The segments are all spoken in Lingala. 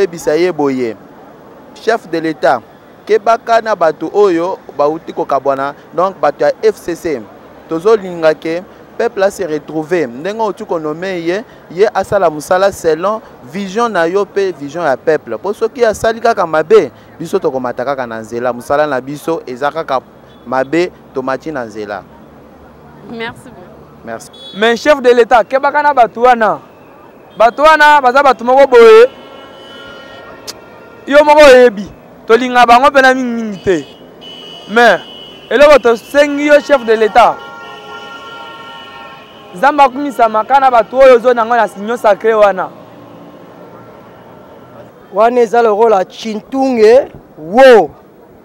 Yebisa ye boye, chef de l'Etat, kebaka na bato oyo bauti kokabwana, donc bato ya FCC. Tozolinga ke peuple a se retrouver ndenge outi konome ye ye asala mosala selon vision na yo mpe vision ya peuple mpo soki asali kaka mabe biso tokomata kaka na nzela mosala na biso eza kaka mabe tomati na nzela merci merci mais chef de l'état kebaka na bato wana bato wana baza bato moko boye yo moko oyebi tolinga bango mpena mingimingi te mais eloko tosengi yo chef de l'etat nzambe akumisama kaka na bato oyo ozonda yango na signon sacré wana wana eza lokola chintunge wo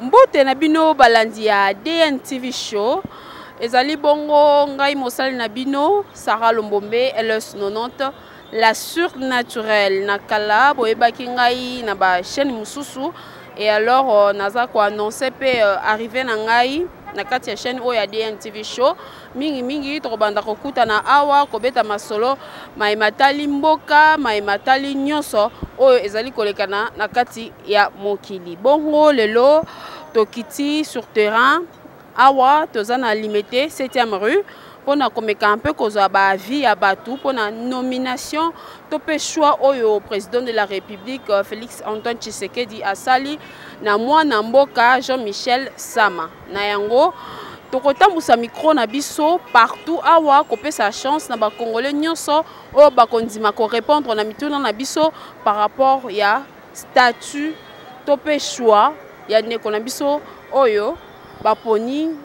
mbote na bino balandi ya dn tv show ezali bongo ngai mosali na bino sara lombombe ls 90 la surnaturelle na kala boyebaki ngai na ba chaîne mosusu et alors euh, naza koannonce mpe euh, arrivé na ngai na kati ya chaîne oyo ya dntv show mingimingi tokobanda kokutana awa kobeta masolo mai matali mboka mai matali nyonso oyo ezali kolekana na kati ya mokili bongo lelo tokiti sur terrain Awa toza na limete 7e rue pona komeka un peu kozwa ba avis ya batu pona nomination to pe choix oyo président de la République euh, Félix Antoine Tshisekedi asali na mwana mboka Jean-Michel Sama na yango tokotambusa micro na biso partout awa kopesa chance na bakongole nyonso oyo bakondima korépondre na mituna na biso par rapport ya statut to mpe choix ya ndeko na biso oyo baponi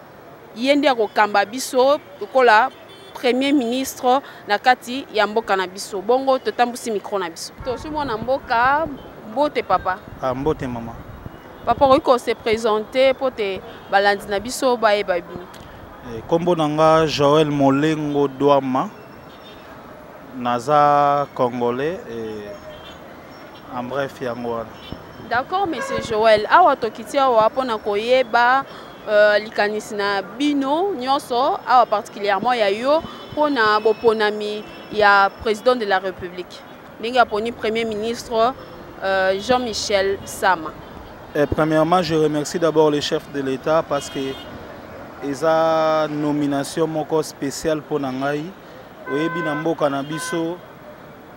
ye nde akokamba biso lokola premier ministre na kati ya mboka na biso bongo totambusi mikro na biso tozwi mwana mboka mbote papa ah, mbote mama papa okoki kose présente mpo te balandi na biso bayeba bino nkombo eh, na nga joel molengo dwama naza congolais et en bref yango wana d'accord monsieur joel awa tokiti awa mpo na koyeba uh, likanisi na bino nyonso awa particulièrement ya yo mpo na boponami ya président de la république ndenge aponi premier ministre euh, jean michel sama Et eh, premièrement je remercie d'abord le chef de l'état parce que eza nomination moko spéciale mpo na ngai oyebi na mboka na biso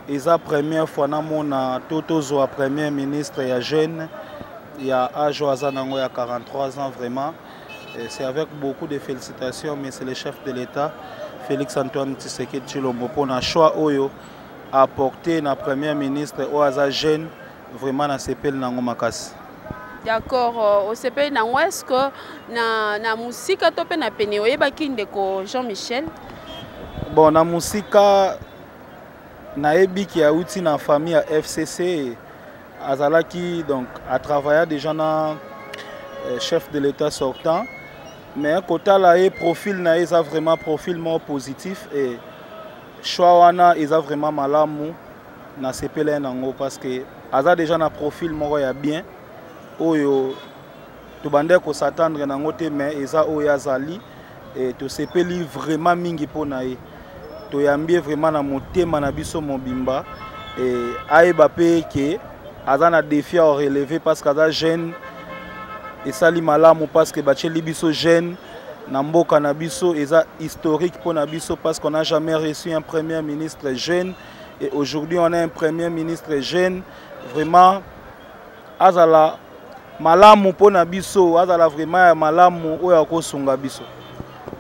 eza première fois namona to tozwa premier ministre ya jeune ya age oyo aza nango ya 43 ans vraiment eh, c'est avec beaucoup de félicitations mais c'est le chef de l'état félix antoine tshisekedi tshilombo mpo na choix oyo apporter na premier ministre oyo aza jeune vraiment na sepeli nango makasi d'accord euh, osepeli nango est ce que na, na mosika to mpe na pene oyebaki ndeko jean michel bon na mosika nayebi ki auti na famille ya fcc azalaki donc atravailla déjà na euh, chef de l'état sortant mais kotala ye profil na ye eza vraiment profil moko positif et choix wana eza vraiment malamu na sepela ye nango parce que aza déjà na profil moko ya bien oyo tobandaki kosatandre nango te mais eza oyo azali e, tosepeli vraiment mingi mpo na ye toyambi ye vraiment na motema na biso mobimba e, ayeba mpe ke aza na défi ya releve parce que aza jeune esali malamu parce que batyeli biso jeune na mboka na biso eza historique mpo na biso parce qu'on a jamais reçu un premier ministre jeune et aujourd'hui on a un premier ministre jeune vraiment azala malamu mpo na biso azala vraiment ya malamu oyo akosunga biso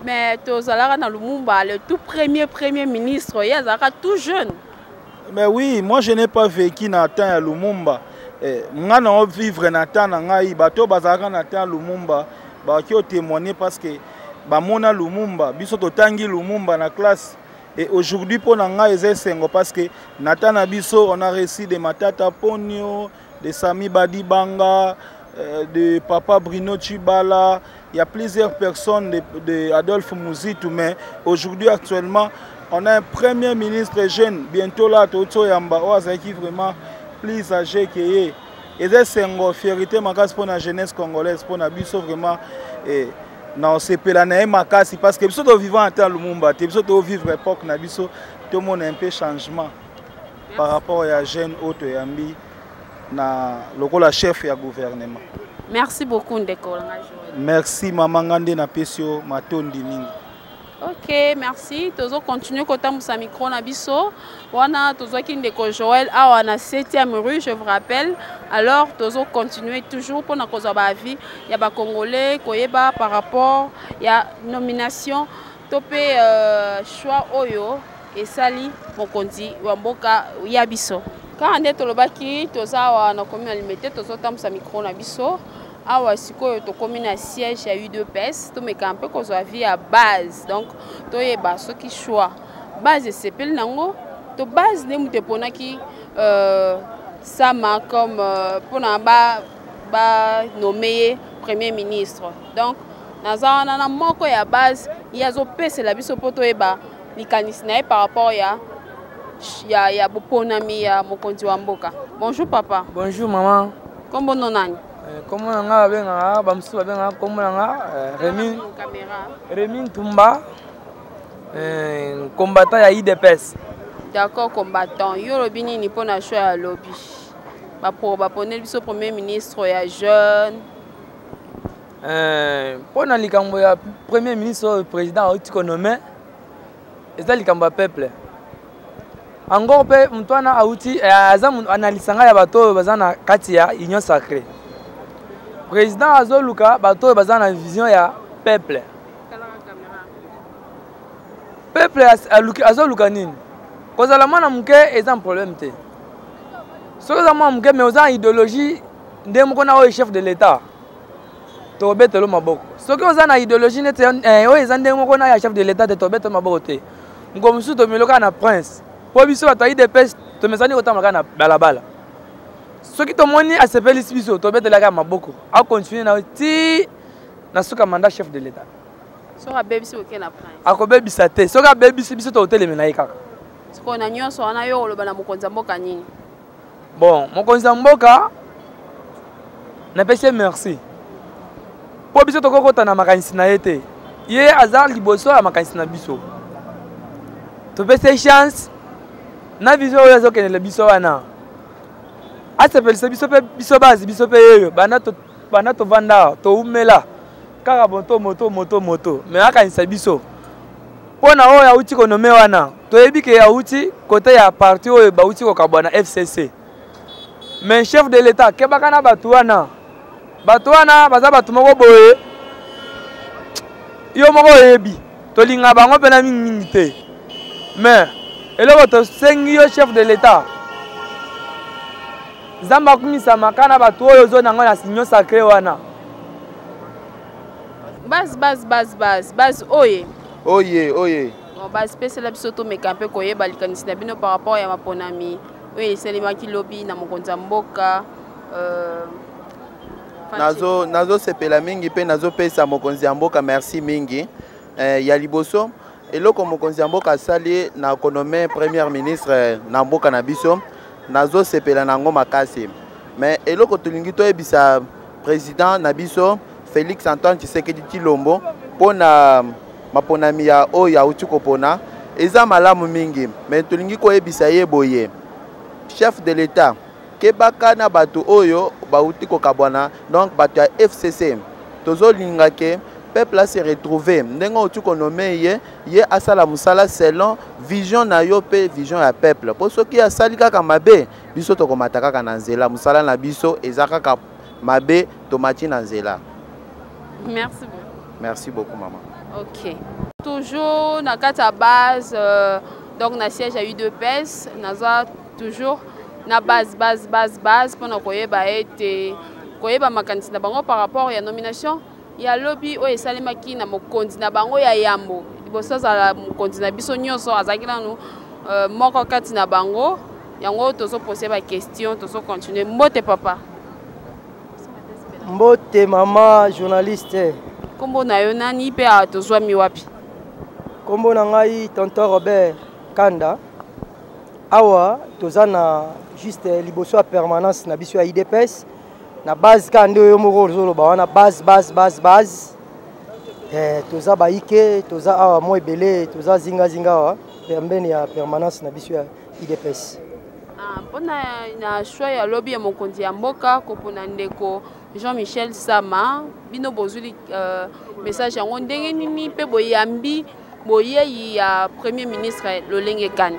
mais tozalaka na lumumba le tout premier premier ministre ye azalaka tout jeune Mais oui, moi je n'ai pas vécu na temps ya Lumumba. Eh, nga na o vivre na temps na ngai, bato bazalaka na temps ya Lumumba, ba ki o témoigner parce que ba mona Lumumba, biso to tangi Lumumba na classe. Et aujourd'hui pour na ngai eza esengo parce que na temps na biso on a reçu des matata ponio, de Sami Badibanga, euh, de Papa Bruno Chibala, il y a plusieurs personnes de, de Adolphe Mouzitou, mais aujourd'hui actuellement, on a un premier ministre jeune, bientôt là, Toto Yamba, oh, qui vraiment plus âgé que ye. Et c'est sengo, fierté, ma casse pour la jeunesse congolaise, pour la biso vraiment. Et, na osepela na ye makasi parce que biso tovivant ata lumumba te biso tovivre époque na biso tomona un peu changement par rapport ya jeune oyo toyambi na lokola chef ya gouvernement merci beaucoup ndeko merci mama nga nde napesi yo matondi mingi ok merci tozo continue kotambusa micro na biso wana tozwaki ndeko joel awa na 7e rue je vous rappelle alors tozo continue toujours mpona kozwa baavis ya bacongolais koyeba par rapport ya nomination to mpe uh, choix oyo esali mokonzi wa mboka ya biso kaka nde tolobaki toza awa na komi na limete tozotambwisa mikro na biso awa sikoyo tokomi na siège ya udps tomeka mpe kozwa vie ya base donc toyeba soki choix base esepeli nango to base nde moto eponaki uh, sama comme mpona euh, ba ba nomme ye premier ministre donc naza wana na moko ya base ye azopesela biso mpo toyeba likanisi na ye par rapport ya ya, ya boponami ya mokonzi wa mboka bonjour papa bonjour maman kombo no nani eh, kombo na nga babengaka bamosusu babengaka kombo na nga eh, remi remi ntumba eh, combattant ya idps d'accord combattant yo olobi nini mpo na show ya lobi baponeli biso premier ministre ya jeune eh, mpo na likambo ya premier ministre oyo président auti konome eza likambo ya peuple angor mpe moto wana auti eh, aza na lisanga ya bato oyo baza na kati ya union sacré président azoluka bato oyo baza na vision ya peuple peuple azoluka nini kozala mwana moke eza problème te soki oza mwa moke mais oza na idéologie nde moko na oyo chef de l'état tobetelo maboko soki oza na idéologie neti eh, oyo eza ndenge moko na ya chef de l'état te tobetelo maboko te mokolo mosusu tomelo kaka na prince mpo biso bato ya idps tomesani kotambola kaka na balabala soki tomoni asepelisi biso tobetelaka ya maboko akontinue na ti na suka mandat chef de l'état akobebisa te soki abebisi biso tokotelemela ye kaka sikoyo na nyonso wana yo oloba na mokonzi ya mboka nini bon mokonzi ya mboka napesi ye merci mpo biso tokoki kota na makanisi na ye te ye aza liboso ya makanisi na biso topesi ye chance na vision oyo azokendela biso wana asepelisa biso mpe biso bazi biso mpe yeyo banda tovanda toumela kaka moto moto moto moto me akanisa biso mpo na oyo auti konome wana toyebi ke auti kote ya parti oyo bauti kokabwa na fcc me chef de l'etat kebaka na bato wana bato wana baza bato moko boye yo moko oyebi tolinga bango mpena mingimingi te me eloko tosengi yo chef de l'etat nzambe akumisama kaka na bato oyo ozonango na signo sacré wana base base base base base oye oye oye base pesela biso tomeka mpe koyeba likanisi na bino par rapport ya maponami oyo esalemaki lobi na mokonzi ya mboka euh, nazosepela nazo mingi mpe nazopesa mokonzi ya mboka merci mingi eh, ya liboso eloko mokonzi ya mboka asali na konome première ministre eh, na mboka na biso nazosepela na yango makasi mais eloko tolingi toyebisa President na biso Felix Antoine Tshisekedi Tshilombo mpo na maponami ya oyo auti kopona eza malamu mingi, me tolingi koyebisa ye boye chef de l'Etat kebaka na bato oyo bauti kokabwana, donc bato ya FCC tozolinga ke peuple a se retrouver ndenge outi konome ye ye asala mosala selon vision na yo mpe vision ya peuple mpo soki asali kaka mabe biso tokomata kaka na nzela mosala na biso eza kaka mabe tomati na nzela merci beaucoup merci beaucoup maman ok toujours na kati ya base euh, donc na siège ya udps naza toujours na base base base base mpona koyeba ete koyeba makanisi na bango par rapport ya nomination ya lobi oyo esalemaki na mokonzi na bango ya yambo liboso azala mokonzi na biso nyonso azalaki nanu uh, moko kati na bango yango tozopose baquestion tozocontinue mbote papa mbote mama journaliste nkombo na yo nani mpe awa tozwami wapi nkombo na ngai tonton robert kanda awa toza na juste liboso ya permanence na biso ya idps na base kaka nde yo moko ozoloba wana base base base base eh, toza baike toza awa mwa ebele toza zingazinga awa pembeni ya permanence na biso ya idps ah, mpona na shoi ya lobi ya mokonzi ya mboka kopona ndeko jean michel sama bino bozwi uh, message yango ndenge nini mpe boyambi boyei ya premier ministre lolenge kani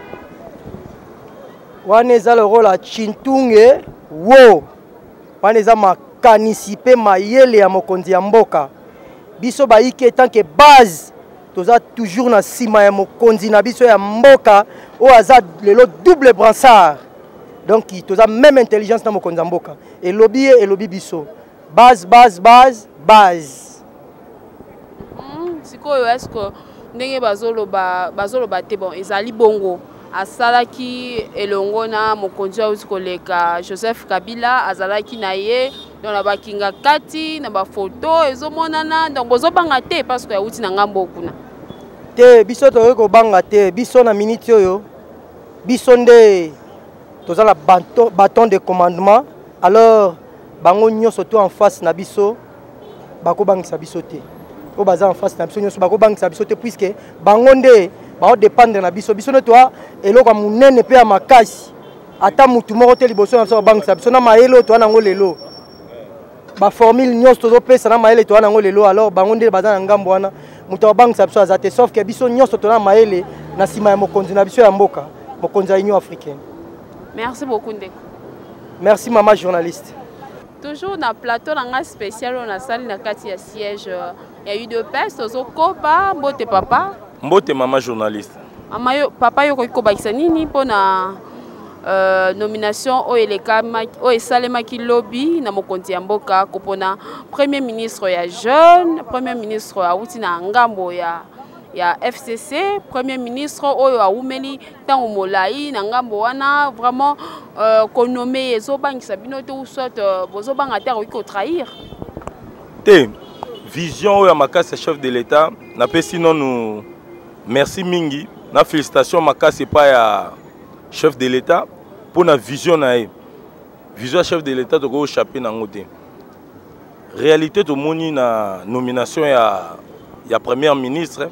wana eza lokola chintunge wo wana eza makanisi mpe mayele ya mokonzi ya mboka biso bayike etanke base toza toujours na nsima ya mokonzi na biso ya mboka oyo aza lelo double bransard donc toza meme intelligence na mokonzi ya mboka elobi ye elobi biso base base base base hmm, sikoyo est ce que ndenge bazoloba bazoloba te bon ezali bongo asalaki elongo na mokonzi oyo auti koleka joseph kabila azalaki na ye donc na bakinga kati na bafoto ezomonana donc bozobanga te parce que auti na ngambo kuna te biso tokoki kobanga te biso na miniti oyo biso nde toza na baton de commandement alors bango nyonso to en face na biso bakobangisa biso te oyo baza en face na biso nyonso bakobangisa biso te puiske bango nde baodépendre na biso biso nde toa eloko ya monene mpe ya makasi ata motu moko te liboso na biso babangisa biso na mayele oyo toa nango lelo baformule nyonso tozopesa na mayele toa nango lelo alors bango nde baza na ngambo wana moto abangisa biso aza te sauf ke biso nyonso toza na mayele na nsima ya mokonzi na biso ya mboka mokonzi ya union africaine merci beaucoup ndeko merci mama journaliste toujours na plateau na ngai spécial oyo nasali na kati ya siège euh, ya udps tozokoba mbote papa mbote mama journaliste mama yo papa yo okoki kobakisa nini mpo na euh, nomination oyo elekamaki oyo esalemaki lobi na mokonzi ya mboka kopona premier ministre ya jeune premier ministre awuti na ngambo ya ya fcc premier ministre oyo awumeli ntango molai na ngambo wana vraiment euh, konome ezobangisa bino te ou soit euh, bozobanga te akoki kotrahir te vision oyo ya makasi ya chef de l'état napesi nanu merci mingi na félicitation makasi epai ya chef de l'état mpo na vision na ye vision ya chef de l'état tokoki kochape na yango te réalité tomoni na nomination ya, ya première ministre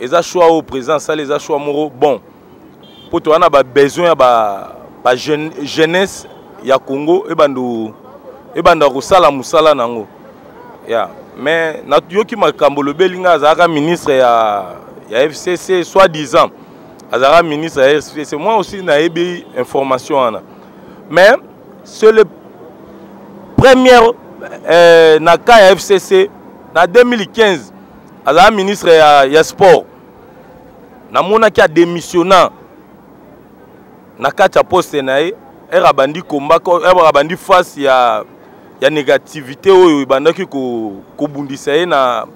eza choix oyo président asali eza choix moko bon mpo toza na babesoin ya ba, ba jeune, jeunesse ya congo ebando ebanda kosala mosala na yango ya yeah. mais nayoki makambo olobeli ngai azalaka ministre ya, ya fcc soit disant azalaka ministre ya fcc moi aussi nayebi information wana mais c'est le première euh, na cas ya fcc na 2015 azala ministre ya, ya sport namonaki ademissionna na kati ya poste na ye ere abandi komba ere abandi face ya, ya négativité oyo ebandaki kobundisa ko ye na,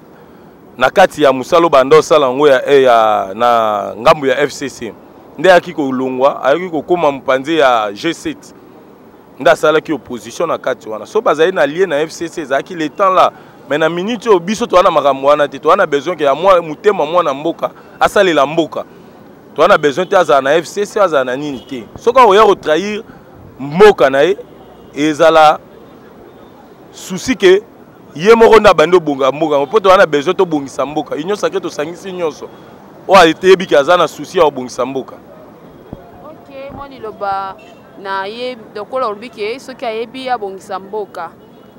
na kati ya mosala obanda osala yango ya, eh, ya, na ngambo ya fcc nde ayaki kolongwa ayaki kokóma mopanzi ya g7 nde asalaki opposition na kati wana so bazali na lie na fcc ezalaki le temps là mais na minute oyo biso toza na makambo wana te toza na besoin ke ya motema mwana mboka asalela mboka toza na besoin te azala na fcc azala na nini te soki akoya kotrahir mboka na ye ezala susi ke ye moko nde abandi obonga mboka yango mpo toza na besoin tobongisa mboka union sacre tosangisi nyonso oyo ayebi ke aza na susi ya kobongisa mboka okay, na ye lokola olobi ke soki ayebi abongisa mboka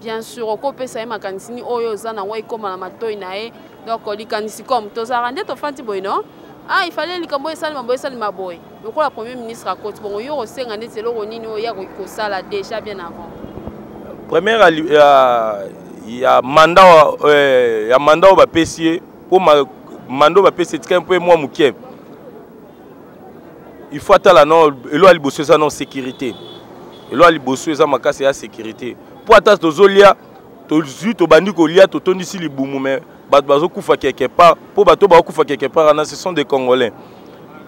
bien sûr okopesa ye makanisi nini oyo oza nango ekóma na matoi na ye donc likanisi comme tozalaka nde tofandi boye no ah il fallait likambo esalema boye esalema boye lokola premier ministre akoti bongo yo okosenga ndeti eloko nini oyo ye akoki kosala déjà bien avant première ya, ya manda euh, ya manda oyo bapesi ye mpo manda oyo bapesi etikali mpo ye mwa moke il faut atala no elo ya liboso eza no sécurité elo ya liboso eza makasi ya sécurité mpo ata tozolia tozwi tobandi kolia totondisi libumu me bato bazokufa quelque part mpo bato bakokufa quelque part wana ce sont des congolais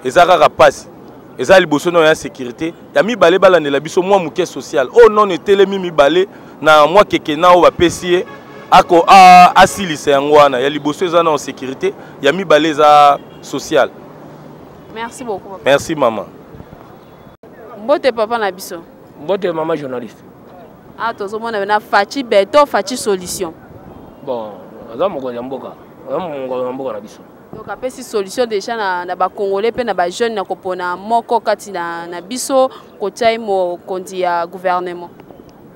eza kaka mpasi eza liboso nayo ya sécurité ya mibale balandela biso mwa moke social oyo oh nono etelemi mibale na mwa keke na oyo bapesi ye ako asilisa yango wana ya liboso eza na sécurité ya mibale eza social merci beaucoup papa. merci mama mbote papa na biso mbote mama journaliste ah tozomona bena faci beto faci solution bon aza mokonzi ya mboka aza mokonzi ya mboka na biso donc apesi solution déjà na, na bacongolais mpe na bajeune na kopona moko kati na, na biso kotia ye mokonzi ya gouvernement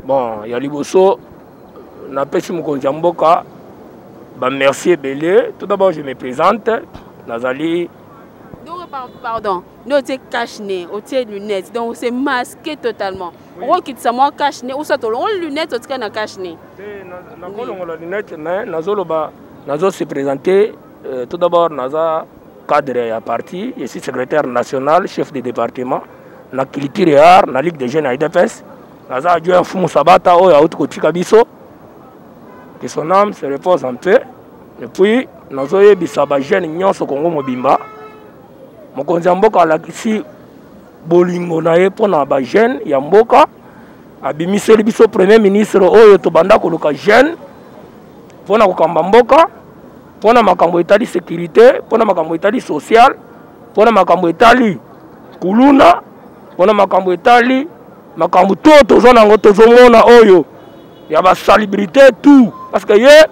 bon ya liboso napesi mokonzi ya mboka bamerci ebele tout d'abord je me présente nazali pardon nde otie cache ne otie lunette donc c'est masqué totalement okokitisa mwa cache ne osa tolongoli lunette otika na cache ne nakolongola lunette mais nazoloba nazo se présenter euh, tout d'abord naza cadre ya parti je suis secrétaire national chef de département na culture et art na ligue des jeunes ya idps naza adjoint ya mfumu sabata oyo auti kotika biso que son âme se repose en paix et puis nazoyebisa bajeune nyonso kongo mobimba mokonzi ya mboka alakisi bolingo na ye mpo na bajeune ya mboka abimiseli biso premier ministre oyo tobanda koluka jeune mpo na kokamba mboka mpo na makambo etali sécurité mpo na makambo etali social mpo na makambo etali kuluna mpo na makambo etali makambo to toza nango tozomona oyo ya basalibrité tout parce que ye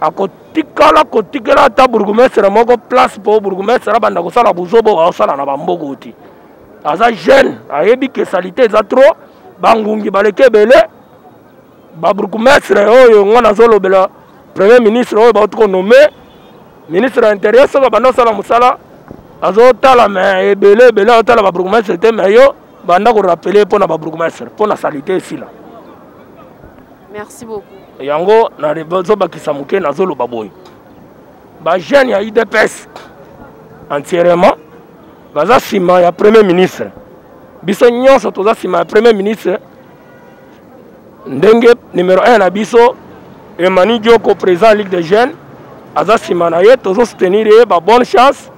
akotikala kotikela ata bourgmestre moko place mpo bourgmestre abanda kosala buzobo baosala na bamboko ti aza jeune ayebi ke salite eza trop bangungi baleki ebele babourgmestre oyo ngai nazolobela premier ministre oyo bauti konome ministre ya interieur soki abanda osala mosala azotala me ebele ebele azotala babourgmestre te me yo banda ko rappeler mpo na ba bourgmestre mpo na salite esila merci beaucoup yango nazobakisa moke nazoloba boye bajeune ya udps entièrement baza nsima ya premier ministre biso nyonso toza nsima ya premier ministre ndenge numero 1 na biso emani dioko président ligue de jeunes aza nsima na ye tozosoutenir ye babonne chance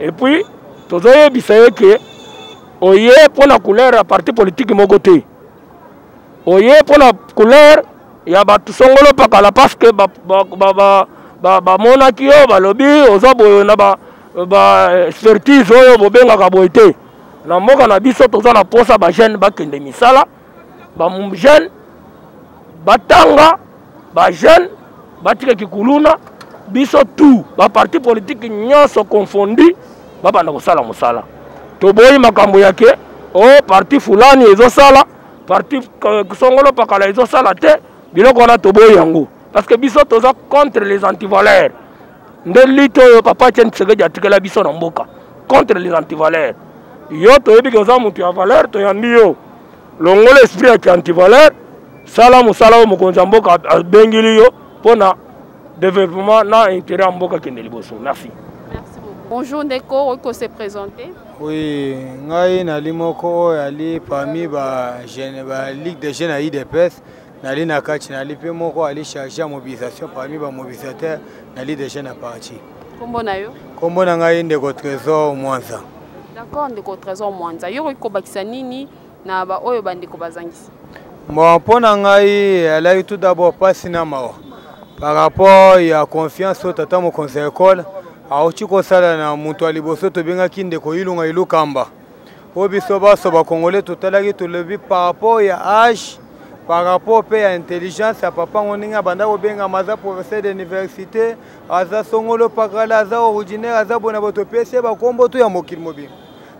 et puis tozoyebisa ye ke oye mpo na couleur ya parti politiki moko te oye mpo na couleur ya bato songolo pakala parceke bamonaki yo balobi oza boyo na ba, ba expertise oyo bobengaka boye te na mboka na biso toza na mposa bagene bakende misala ba jeune batanga ba jeune batika kikuluna biso tout ba parti politique nyonso confondu babanda kosala mosala toboyi makambo yake o oh, parti fulani ezosala parti euh, songolo pakala ezosala te biloko wana toboyi yango parce que biso toza contre les antivaleurs nde lutte oyo papa chen tshisekedi atikela biso na mboka contre les antivaleurs yo toyebi ke oza moto ya valeur toyambi yo longola esprit ya ki antivaleur sala mosala oyo mokonzi ya mboka abengili yo mpo na développement na intérêt ya mboka kende liboso merci bonjour ndeko oki kose présente oui ngai nali moko oyo ali parmi ba ligue de jeune ya idps nali na kati nali mpe moko ali charge ya mobilisation parmi bamobilisateur nali deja na parti nkombo na yo nkombo na ngai ndeko trésor mwanza d'accord ndeko trésor mwanza yo okoki kobakisa nini na baoyo bandeko bazangisi bon mpo na ngai alaki tout d'abord mpasi na mawa par rapport ya confiance oyo tata mokonzi ya ekole auti kosala na moto ya liboso tobengaki ndeko ilunga ilukamba oyo biso banso bacongolais totalaki tolobi par rapport ya age par rapport mpe ya intelligence ya papa yango ndenge abanda kobengama aza professeur d'université aza songolo pakala aza originaire aza bona bo topesi ye bakombo to ya mokili mobimba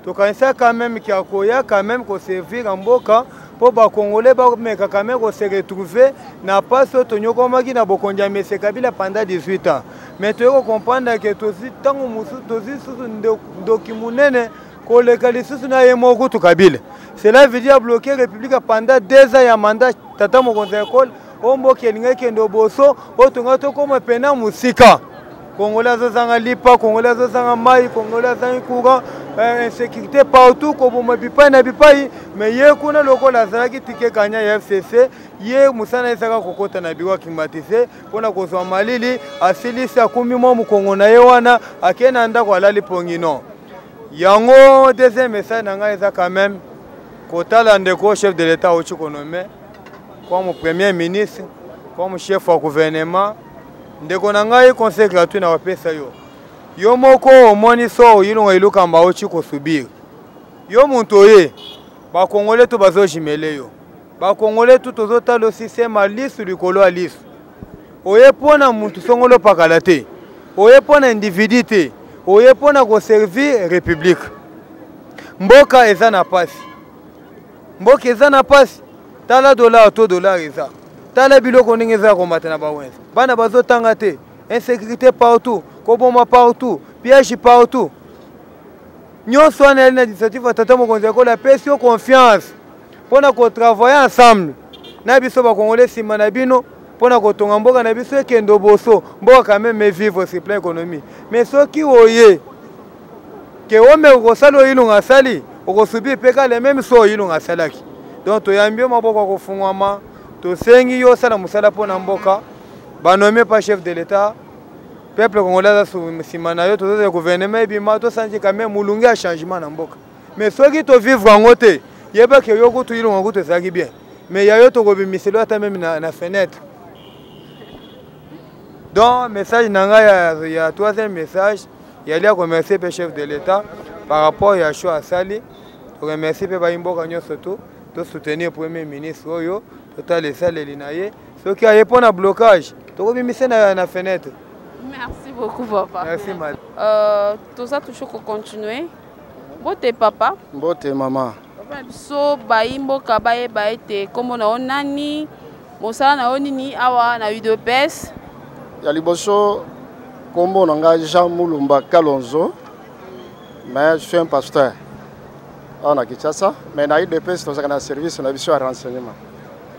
tokanisa quand même ke akoya quand même koservir ya mboka mpo bacongolais bameka quand même kose retrouver na mpasi oyo tonyokomaki na bokonzi ya mese kabila pendant 18 ans mais toyei kocomprendre ke tozi ntango mosusu tozi susu ndoki monene koleka lisusu na ye moko kutu kabila cela veut dire abloke république pendant deux ans ya mandat tata mokonzi ya ekole oyo mboka elingi ekende oboso oyo tonga tokóma mpena mosika kongole azozanga lipa kongole azozanga mai kongole azangi courant euh, insécurité partout koboma bipai na bipai mais ye kuna lokola azalaki tike kanya ya fcc ye mosala esaka kokɔta na biro ya climatise mpo na kozwa malili asilisi akumbi mwa mokongo na ye wana akei na ndako alali pongino yango deuxième message na ngai eza quand même kotala ndeko chef de l'état auti konome comme premier ministre comme chef ya gouvernement ndeko na ngai conseil gratuit na bapesa yo yo moko omoni so oyilonga ilukamba auti kosubir yo moto oye bakongole to bazojimele yo bakongole tu tozotala osistema lisu likolo ya lisu oye mpo na mutu songolo pakala te oye mpo na individu te oye mpo na koservir république mboka eza na pasi mboka eza na pasi tala dollar to dollar eza tala biloko ndenge eza ya komata na bawenza bana bazotanga te insécurité partout koboma partout piège partout nyonso wana yali na initiative ya tata mokonzi ya ekolo apesi yo confiance mpo na kotravaille ensemble na biso bakongole nsima na bino mpo na kotonga mboka na biso ekendo boso mboka kameme vivre sur plan économie mais soki oye ke ome okosala oyo ilunga asali okosubir mpe kale meme so oyo ilunga asalaki donc toyambi yo maboko ya kofungwama tosengi yo osala mosala mpo na mboka banome pa chef de l'etat peuple congolais aza nsima na yo tozozela gouvernement ebima tosanzi kameme molunge ya changement na mboka mais soki to vivre yango te yeba ke yo kutu ilonga kutu ezalaki bien mais ya yo tokobimiselo ata meme na, na fenêtre donc message na ngai ya, ya troisième message yali ya komercie mpe chef de l'état par rapport ya choix asali toremercie mpe bayi mboka nyonso tu tosoutenir premier ministre oyo totala esaleli na ye soki aye mpo na blocage tokobimisa na, na fenêtre merci beaucoup papa merci madame euh, toza toujours kocontinue Mbote papa. Mbote mama. Papa na biso bayi mboka bayeba ete nkombo na yo nani, mosala na yo nini awa na udps? Ya liboso nkombo na ngai Jean Mulumba Kalonzo mais je suis un pasteur awa na Kinshasa mais na udps tozalaka na service na biso ya renseignement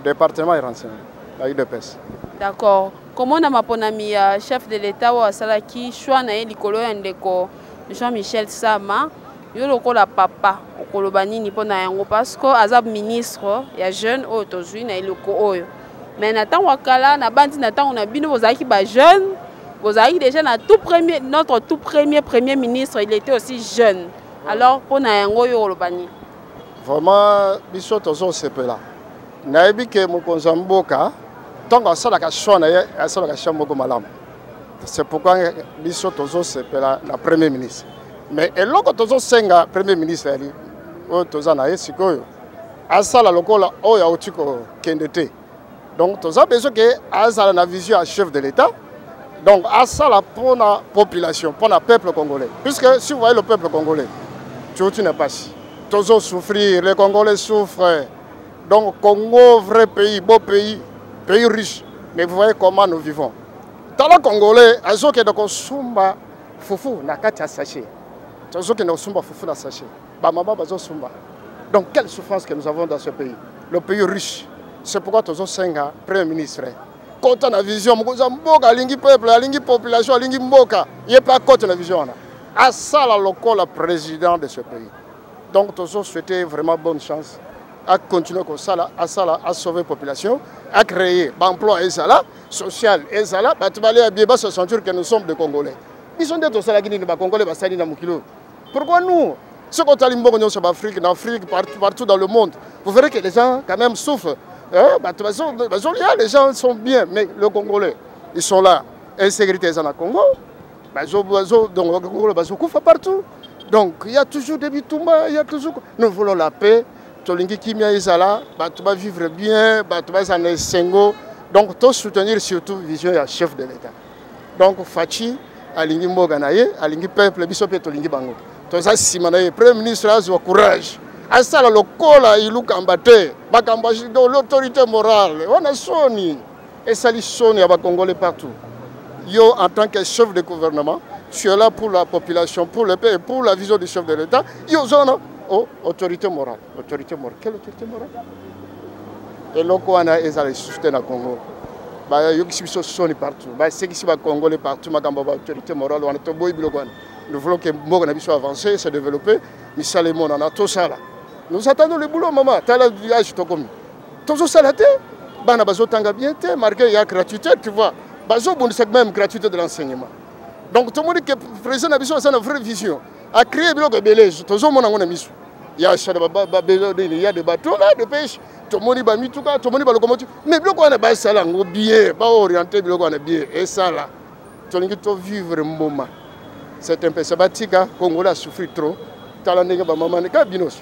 département ya renseignement na udps. D'accord. komona maponami ya chef de l'etat oyo asalaki choix na ye likolo ya ndeko Jean Michel Sama yo lokola papa okoloba nini mpo na yango parce que aza ministre ya jeune oyo tozwi na eleko oyo mais na ntango ya kala nabandi na ntango na bino bozalaki bajeune bozalaki déjà na tout premier notre tout premier premier ministre il était aussi jeune alors mpo na yango yo oloba nini vraiment biso tozosepela nayebi ke mokonzi ya mboka ntango asalaka choix na ye asalaka choix moko malamu c'est pourquoi biso tozosepela na premier ministre mais eloko tozosenga premier ministre yali oyo toza na ye sikoyo asala lokola oyo auti kokende te donc toza besoin ke azala na vision ya chef de l'état donc asala mpo na population mpo na peuple congolais puisque si vous voyez le peuple congolais tuuti na pasi tozosouffrir les congolais souffrent donc congo vrai pays beau pays pays riche mais vous voyez comment nous vivons tala congolais azokende kosumba fufu na kati ya sachet tozokende kosumba fufu na sachet bamama bazosumba donc quelle souffrance que nous avons dans ce pays le pays riche c'est pourquoi tozosenga premier ministre kota na vision mokonzi ya mboka alingi peuple alingi population alingi mboka ye mpe akota na vision wana asala lokola président de ce pays donc tozo souhaite vraiment bonne chance acontinue kosala asala asauve population acreye baemploi ezala social ezala bato baleya bie ba se sentir que nous sommes de congolais biso nde tosalaki nini bacongolais basali na mokili oyo pourquoi nous soki otali mbongo nyonso baafrike na afrique partout, partout dans le monde vous verrez que les gens quand même souffrent hein? bato bazolia les gens sont bien mais le congolais ils sont là insécurité eza na congo bazokufa partout donc il y a toujours des bitumba il y a toujours nous voulons la paix tolingi kimia ezala bato bavivre bien bato bazala na esengo donc tosoutenir surtout vision ya chef de l'état donc faci alingi mboka na ye alingi peuple biso mpe tolingi bango toza nsima na ye premier ministre azwa courage asala lokola ilukamba te makambo ya l'autorité morale wana soni Esali soni ya ba Congolais partout. Yo en tant que chef de gouvernement, tu es là pour la population, pour le pays, pour la vision du chef de l'État. Yo zona oh, autorité morale. Autorité morale. Quelle autorité morale eloko wana ezala lisusu te na congo bayokisi biso soni partout basekisi bacongolais partout makambo ya baautorité morale wana toboyi biloko wana nous voulons que mboka na biso avance se développer misala emonana tosala nous attendons le boulot mama tala age tokomi tozosala te bana bazotanga bien te malgré ya gratuité tu vois bazobundisa même gratuité de l'enseignement donc tomoni ke président na biso aza na vraie vision acréer biloko ebele tozomona yango na miso ya shada babelodini ya de bateau là de pêche tomoni bamituka tomoni balokomotive mais biloko wana basala yango bien baoriente biloko wana bien esala tolingi tovivre mboma c'est un peu ça batika kongola asouffrir trop tala ndenge bamamani kaka binoso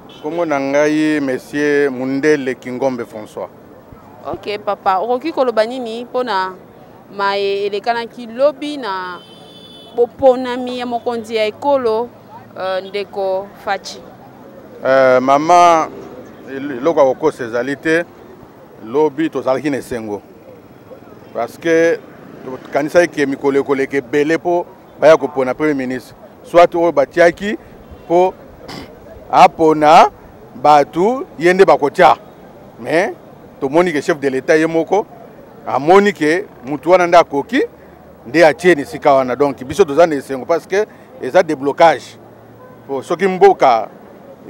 Kombo na ngai Monsieur Mundele Kingombe François. Ok papa, okoki koloba nini mpo na maye elekanaki lobi na boponami ya mokonzi ya ekolo uh, ndeko Fatshi? Uh, mama eloko ya kokosa ezali te lobi tozalaki na esengo parce que tokanisaki ke mikolo ekoleka ebele mpo baya kopona premier ministre soit oyo batiaki mpo apona bato ye nde bakotya mais tomoni ke chef de l'etat ye moko amoni ke motu wana nde akoki nde atie na esika wana donc biso toza na esengo parce que eza deblocage po soki mboka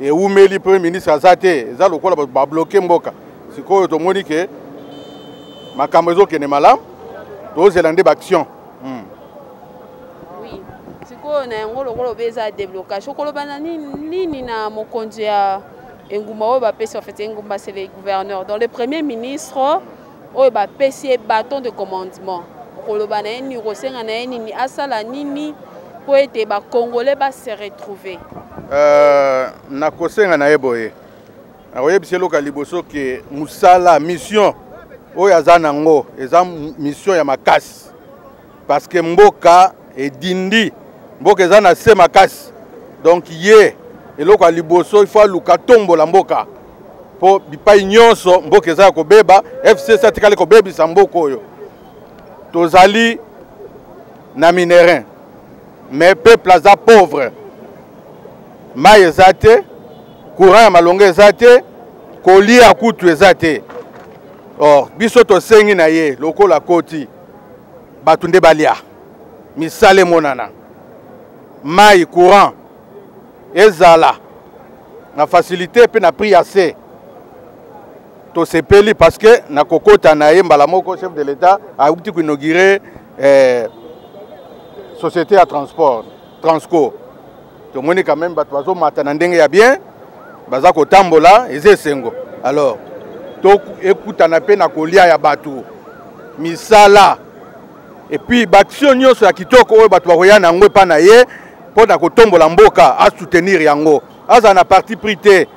ewumeli premier ministre aza te eza lokola babloke mboka sikoyo tomoni ke makambo ezokende malamu tozela nde baaction hmm. oui sikoyo na yango lokola obe eza deblocage okoloba na nini na mokonzi ya engumba oyo bapesi en fait engumba c'est le gouverneur donc le premier ministre oyo bapesi ye bâton de commandement okoloba na ye nini okosenga na ye nini asala nini mpo ete bacongolais base retrouve euh, nakosenga na ye boye nakoyebisa eloko ya liboso ke mosala mission oyo aza nango eza mission ya makasi parce que mboka edindi mboka eza na se makasi donc ye eloko ya liboso ifo aluka tombola mboka mpo bipai nyonso mboka eza ya kobeba fcc atikali kobebisa mboka oyo tozali na minerin mais peuple aza pauvre mai eza te courant ya malonga eza te kolia kutu eza te or biso tosengi na ye lokola koti bato nde balia misala emonana mai courant ezala na facilité mpe na prix ya se tosepeli parce que na kokota na ye mbala moko chef de l'etat auti koinaugure eh, société ya transport transco tomoni quand même bato bazomata na ndenge ya bien baza kotambola eza esengo alors to ekutana mpe na kolia ya bato misala epuis baaktio nyonso ya kitoko oyo bato bakoya na yango epai na ye mpo na kotombola mboka asoutenir yango azala na parti pris te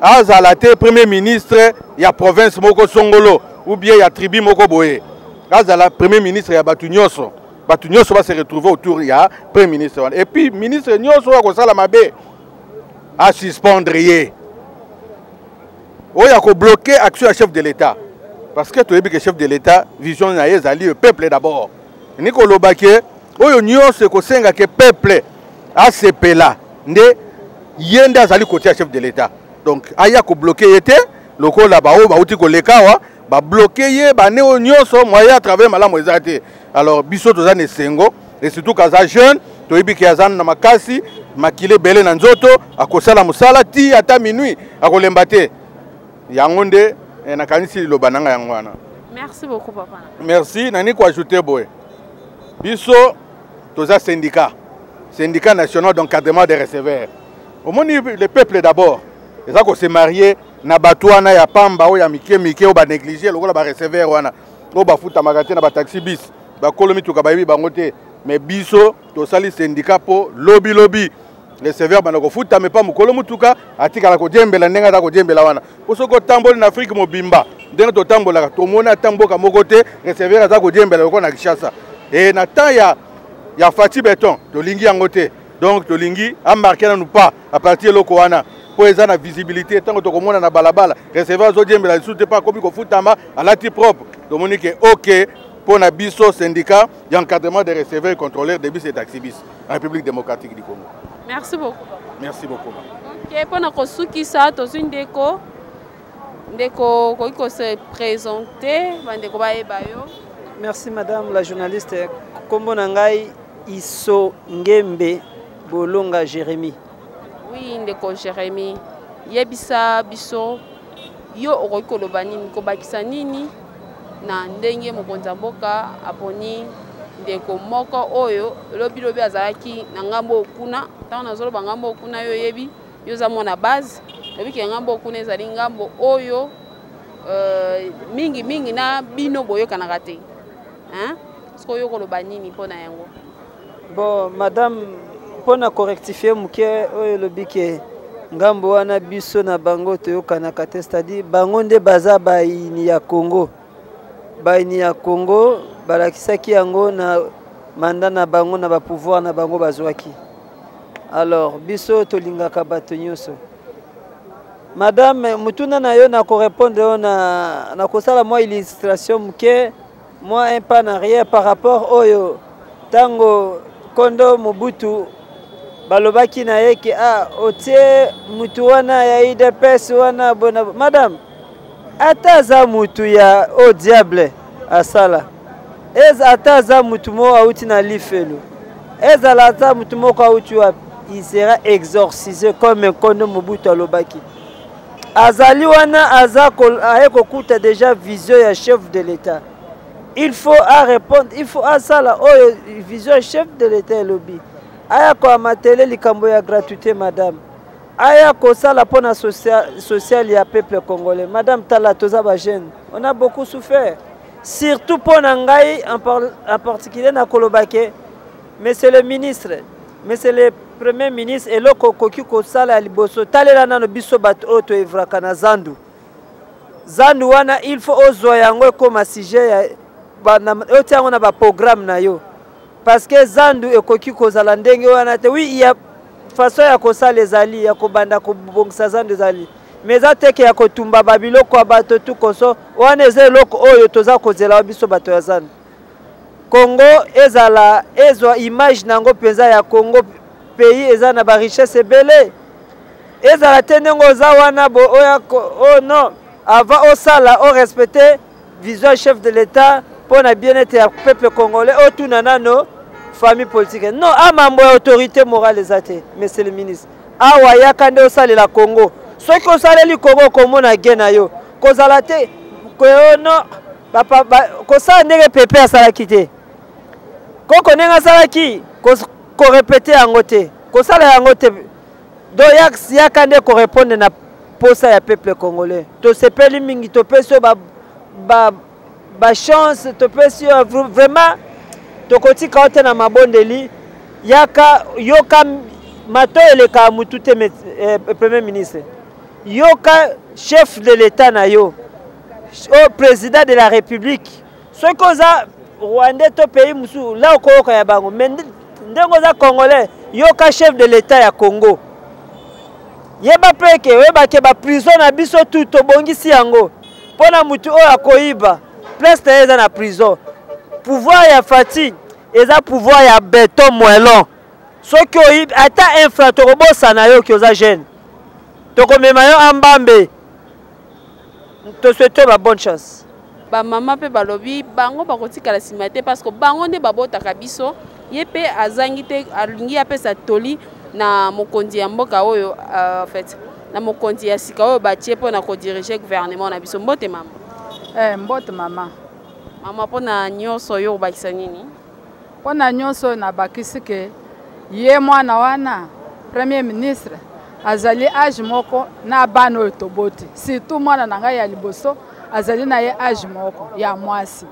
azala te premier ministre ya province moko songolo ou bien ya tribu moko boye azala premier ministre ya bato nyonso bato nyonso base retrouve autour ya premier ministre wana epuis ministre nyonso oyo akosala mabe asuspendre ye oyo akobloke action ya chef de l'état parce que toyebi ke chef de l'état vision na ye ezali peuple d'abord ni koloba ke oyo nyonso ekosenga ke peuple asepela nde ye nde azali kotia chef de l'etat donc aya kobloke ye te lokola baoyo bauti koleka awa babloke ye bane oyo nyonso moye atravers malamu eza te alors biso toza na esengo et surtout kaza jeune toyebi ke aza na makasi makila ebele na nzoto akosala mosala ti ata minui akolemba te yango nde eh, nakanisi liloba na ngai yango wana merci beaucoup papa merci nani koajoute boye biso toza syndicat syndicat national d'encadrement des receveurs omoni le peuple d'abord eza ko se marier na bato wana ya pamba oyo ya mike mike oyo banéglige lokola bareceveur wana oyo bafutamaka te na bataxi bis bakolo mituka bayebi bango te mais biso tosali syndicat mpo lobilobi le severe banda kofuta me mpa mokolo motuka atikala kodiembela ndenge aza kodiembela wana mpo soki otamboli na afrike mobimba ndenge totambolaka tomoni ata mboka moko te le severe aza kodiembela lokola na kinshasa e na temps ya, ya fati beton tolingi yango te donc tolingi amarke nanu pas à partir eloko wana mpo eza na visibilité ntango tokomona na balabala le severe azodiembela lisusu te mpo akomi kofutama alati propre tomoni ke ok mpo na biso syndicat ya encadrement des receveurs et contrôleurs de bis et taxibis na république démocratique du congo merci beaucoup merci beaucoup ok mpo na kosukisa tozwi ndeko ndeko okoki kose présente bandeko bayeba yo merci madame la journaliste nkombo na ngai iso ngembe bolonga jérémie oui ndeko jérémie yebisa biso yo okoki koloba nini kobakisa nini na ndenge mokonzi ya mboka aponi ndeko moko oyo lobilobi azalaki na ngambo oyo kuna ntango nazoloba ngambo oyo kuna yo oyebi yo oza mwana base lobiki ya ngambo oyo kuna ezali ngambo oyo euh, mingi mingi na bino boyokanaka te sikoyo okoloba nini mpo na yango Bon, madame, mpo na correctifier moke oyo elobi ke ngambo wana biso na bango toyokanaka te c'est-à-dire bango nde baza bayini ya congo bayini ya congo balakisaki yango na manda na bango na bapouvoir na bango bazwaki alors biso tolingaka bato nyonso madame motuna na yo na korepondre yo na, na kosala mwa illustration moke Moi un pas en arrière par rapport oyo tango kondo Mobutu balobaki na ye ke ah, otie mutu wana ya idps wana bona madame ata aza mutu ya o oh, diable asala eza ata aza mutu moko awuti na lifelo ezala ata mutu moko awuti wapi il sera exorcise comme nkondo mobutu alobaki azali wana aza aye kokuta déjà vision ya chef de l'état il faut a répondre il faut asala oyo oh, vision ya chef de l'état elobi aya koamatele likambo ya gratuité madame aya kosala mpo na social, social ya peuple congolais madame tala toza bajeune on a beaucoup souffert surtout mpo na ngai en, par, en particulier nakoloba ke Monsieur le ministre, monsieur le premier ministre, eloko okoki kosala ya liboso, talela nano biso bato oyo toevraka na zandu. Zandu wana il faut ozwa yango ekoma sujet ya otia yango na baprogramme na yo parce que zandu ekoki kozala ndenge wana te oui ya façon ya kosala ezali ya kobanda kobongisa zandu ezali mais eza teke ya kotumba babiloko ya bato tukoso wana eza eloko oyo toza kozela biso bato ya zandu Congo ezala ezwa image na yango mpenza ya Congo pays eza na ba richesse ebele ezala te ndenge oza wana bo oya oh non avant osala o respecter vision ya chef de l'etat mpo na bien-être ya peuple congolais otuna nano famille politique non a mambo ya autorité morale eza te monsieur le ministre awa yaka nde osalela congo soki osaleli congo okomona ge na yo kozala te koyono kosala ndenge pepe asalaki te koko ndenge asalaki korepete yango te kosala yango te do yaka nde korepondre na mposa ya peuple congolais tosepeli mingi topesi yo bachance topesi yo vraiment tokotika yo te na mabondeli yaka yoka mato eleka ya motu te eh, premier ministre yoka chef de l'etat na yo oh, président de la république soki oza rwandais to pays mosusu la okoyoka ya bango mais ndenge oza congolais yoka chef de l'état ya congo yeba mpe eke oyeba ke baprison na biso tu tobongisi yango mpo na motu oyo akoyiba place na ye eza na prison pouvoir ya fati eza pouvoir ya beton moellon soki oyibi ata infra tokobosana yo ki oza jeune tokomema yo ambambe To souhaite ba bonne chance. Ba mama pe balobi bango bakotikala sima te parce que bango nde babotaka biso ye pe azangi te alingi apesa toli na mokonzi ya mboka oyo uh, en fait na mokonzi ya sika oyo batie mpo na kodirige gouvernement na biso mbote mama eh, mbote mama mama mpo na nyonso oyo obakisa nini Mpo na nyonso oyo nabakisi ke ye mwana wana premier ministre azali age moko na bana oyo toboti surtout mwana na ngai ya liboso azali na ye age moko ya mwasi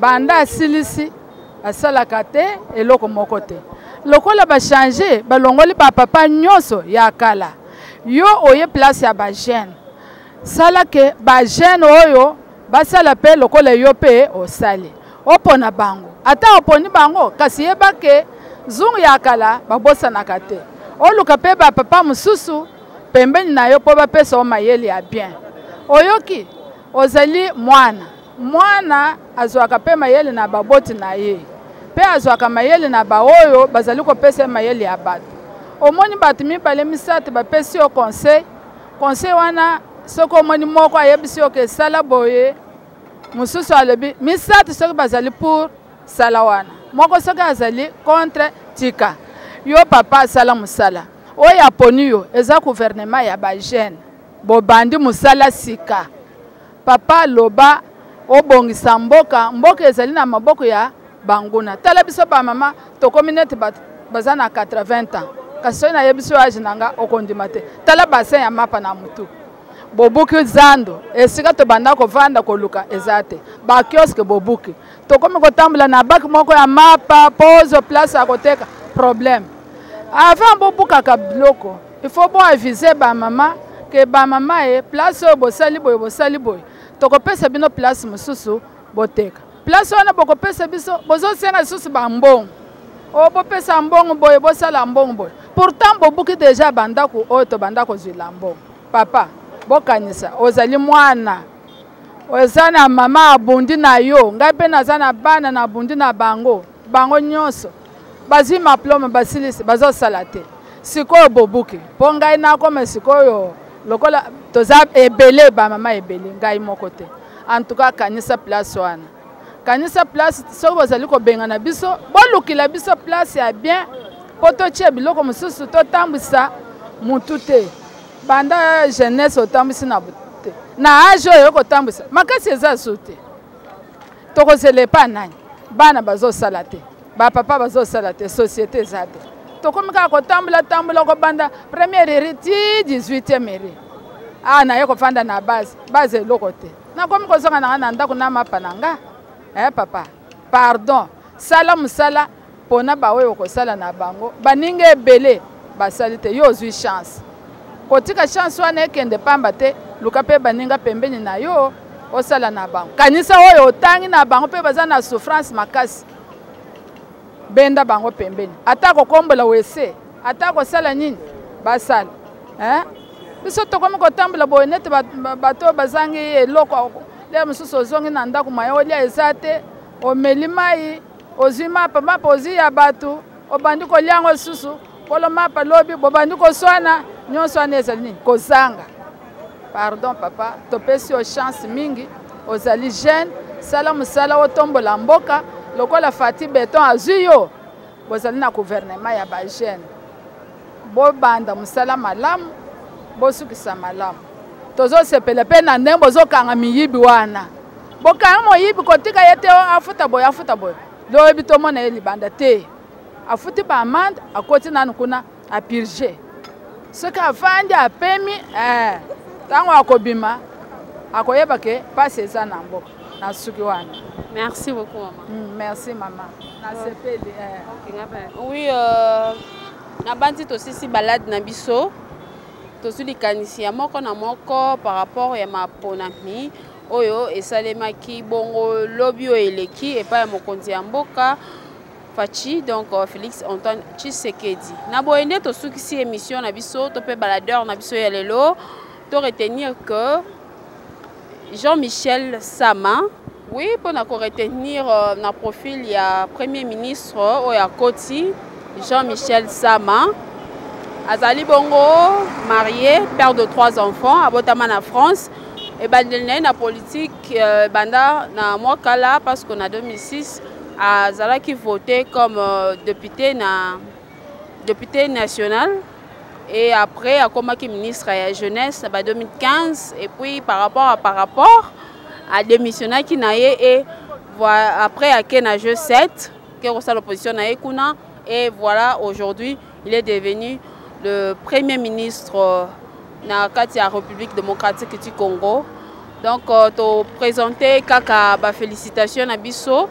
banda asilisi asalaka te eloko moko te lokola bachange balongoli bapapa nyonso ya kala yo oye place ya bajeune sala ke bajeune oyo basala mpe lokola yo mpe osali opona bango ata oponi bango kasi yeba ke zungu ya kala babosanaka te oluka mpe bapapa mosusu pembeni na yo mpo bapesa yo mayele ya bien oyoki ozali mwana mwana azwaka mpe mayele na baboti na ye mpe azwaka mayele na baoyo bazali kopesa ye mayele ya bato omoni bato mibale misato bapesi yo conseil Conseil wana soki omoni moko ayebisi yo ke sala boye mosusu alobi misato soki bazali pour sala wana moko soki azali contre tika yo papa asala mosala oyo aponi yo eza gouvernement ya bajeune bobandi mosala sika Papa loba obongisa mboka mboka ezali na maboko ya banguna tala biso bamama tokomi neti bato baza na 80 ans kasi soki nayebi so age na nga okondima te tala basin ya mapa na motu bobuki zando esika tobanda kovanda koluka eza te bakioske bobuki tokomi kotambola na baki moko ya mapa pozo place ya koteka problème avant bobukaka biloko il faut bo avise ba mama ke ba mama ye place oyo bosali boye bosali boye tokopesa bino place mosusu boteka place wana bokopesa biso bozosenga lisusu bambongo oyo oh, bopesa mbongo boye bosala mbongo boye pourtant bobuki deja bandako oyo tobanda kozwila mbongo papa bokanisa ozali mwana oza na mama abundi na yo ngai mpe naza na bana nabundi na bango bango nyonso bazwi maplome basilisi bazosala te sikoyo bobuki mpo ngai nakoma sikoyo lokola toza ebele bamama ebele ngai moko te antuka kanisa place wana kanisa place soki bozali kobengana biso bolukila biso place ya bien mpo totye biloko mosusu totambwisa mutu te banda jeunesse otambwisi na te na age oyo okotambwisa makasi eza su te tokozela epa nani bana bazosala te bapapa bazosala te société eza te tokomi kaka kotambola tambola kobanda première eri ti 18e eri awa ah, naye kofanda na base base eloko te nakomi kozonga na nga na ndako na mapa na nga e eh, papa pardon sala mosala pona baoyo okosala na bango baninga ebele basali te yo ozwi chance kotika chance wana ekende pamba te luka mpe baninga pembeni na yo osala na bango kanisa oyo otangi na bango mpe baza na souffrance makasi benda bango pembeni ata kokombola wese ata kosala nini basala eh? biso tokomi kotambola boye neti bato bazangi eloko lea mosusu ozongi na ndako maya olia eza te omeli mai ozwi mapa mapa ozwi ya bato obandi kolia yango lisusu kolo mapa lobi bobandi koswana nyonso wana ezali nini kozanga pardon papa topesi yo chance mingi ozali jeune sala mosala otombola mboka lokola fati beton azwi yo bozali na gouvernement ya bajeune bobanda mosala malamu bosukisa malamu tozosepela mpe na ndenge bozokanga miyibi wana bokanga moyibi kotika ye te afuta boye afuta boye loyebi tomona ye libanda te afuti baamande akoti nanu kuna apurge soki afandi apemi eh, ntango akobima akoyeba ke mpasi eza na mboka na suki wana merci beaucoup mama mm, merci mama nasepeli eh. oui euh, nabanzi tosisi balade na biso tozwi likanisi ya moko na moko par rapport ya maponami oyo esalemaki bongo lobi oyo eleki epai ya mokonzi ya mboka faci donc euh, félix antoine tshisekedi na boye nde tosukisi émission na biso to mpe baladeur na biso ya lelo to retenir que Jean Michel Sama oui mpo na koretenir euh, na profil ya premier ministre euh, oyo akoti Jean Michel Sama azali bongo marie père de trois enfants abotama na France ebandeli na ye na politike euh, ebanda na mwa kala parce que na 2006 azalaki vote comme euh, député na député national Et après, akomaki ministre ya jeunesse na ba 2015 et puis par rapport à par rapport a démissionnaki na ye et voilà, après ake na jeu 7 ke kosala opposition na ye kuna et voilà aujourd'hui il est devenu le premier ministre na kati ya République démocratique du Congo donc euh, to présenter kaka ba félicitations na biso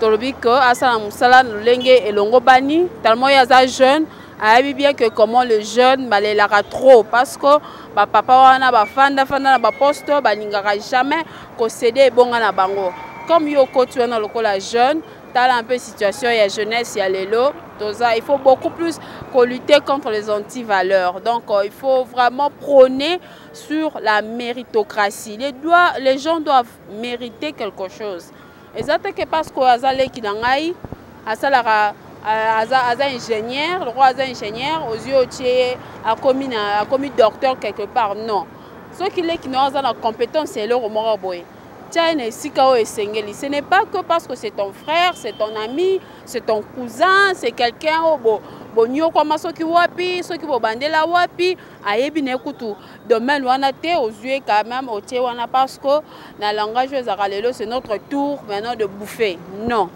tolobi que asala mosala na lolenge elongobani tellement ye aza jeune ayebi bien que comment le jeune balelaka trop parce que bapapa wana bafanda fanda na baposte balingaka jamais kosede ebonga na bango comme yo okoti wana lokola jeune tala un peu situation ya jeunesse ya lelo toza il faut beaucoup plus kolutter contre les antivaleurs donc euh, il faut vraiment prôner sur la méritocratie les, doit, les gens doivent mériter quelque chose eza te ke parce que oyo aza leki na ngai asalaka euh, aza, aza ingénieur lokola aza ingénieur ozwi otie ye akomi, na, akomi docteur quelque part non soki leki na yo aza na compétence ya eloko moko boye tya ye na esika oyo esengeli ce n'est pas que parce que c'est ton frère c'est ton ami c'est ton cousin c'est quelqu'un oyo bonyokwama soki wapi soki bobandela wapi ayebi na ye kutu domaine wana te ozwi ye quand même otie wana parce que na langage oyo ezalaka lelo c'est notre tour maintenant de bouffer non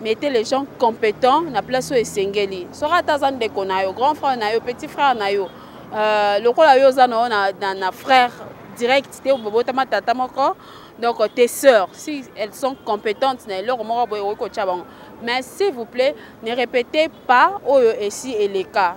mettez les gens compétents na place oyo esengeli soki ata aza ndeko na yo grand frère na yo petit frère na yo euh, lokola yo oza na yo na, na, na frère direct te obobotama tata moko donc tes sœurs si elles sont compétentes na eloko moko boye okoki kotya bango mais s'il vous plaît ne répétez pas oyo esi eleka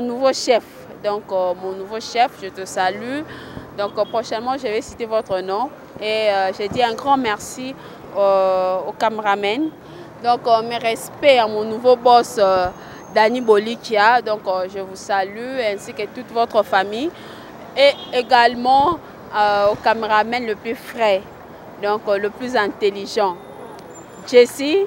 nouveau chef. Donc mon nouveau chef, je te salue. Donc prochainement, je vais citer votre nom. Et je dis un grand merci au cameraman. Donc mes respects à mon nouveau boss, Danny Bolikia. Donc je vous salue ainsi que toute votre famille. Et également euh, au caméraman le plus frais, donc euh, le plus intelligent. Jessie,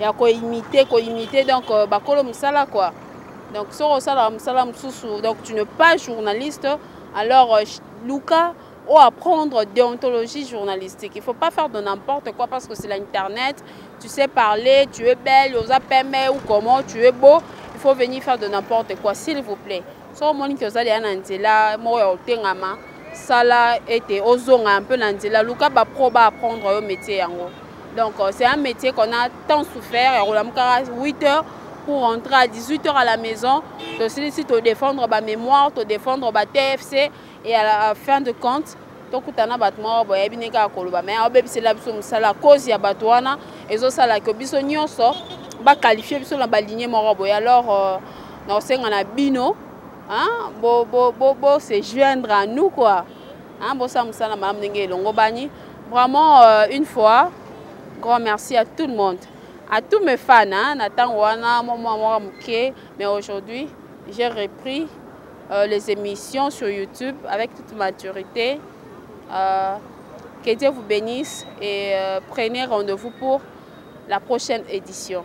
ya ko imiter ko imiter donc euh, bakolo mosala quoi donc soki osalaka mosala mosusu donc tu ne pas journaliste alors euh, luka ou apprendre déontologie journalistique. Il ne faut pas faire de n'importe quoi parce que c'est l'internet. Tu sais parler, tu es belle, aux appels ou comment, tu es beau. Il faut venir faire de n'importe quoi, s'il vous plaît. So omoni ke ozali ya na nzela moko ya kotengama sala ete ozonga un peu na nzela luka bapro ba apprendre yo métier yango Donc euh, c'est un métier qu'on a tant souffert, il y a Roland Moukara, 8 heures pour rentrer à 18h à la maison, tosilisi todefendre bamémoire todefendre batfc et à la fin de compte tokutana bato moko boyebi ndenge kaka koloba mai obebisela biso mosala cause ya bato wana ezosala ke biso nyonso baqualifie biso na baligne moko boye alors euh, nakosenga na bino bo se joindre à nous quoi bosala mosala malamu ndenge elongobani Vraiment euh, une fois, grand merci à tout le monde, à tous mes fans, hein, mais aujourd'hui j'ai repris euh, les émissions sur YouTube avec toute maturité. Euh, que Dieu vous bénisse et prenez rendez-vous pour la prochaine édition.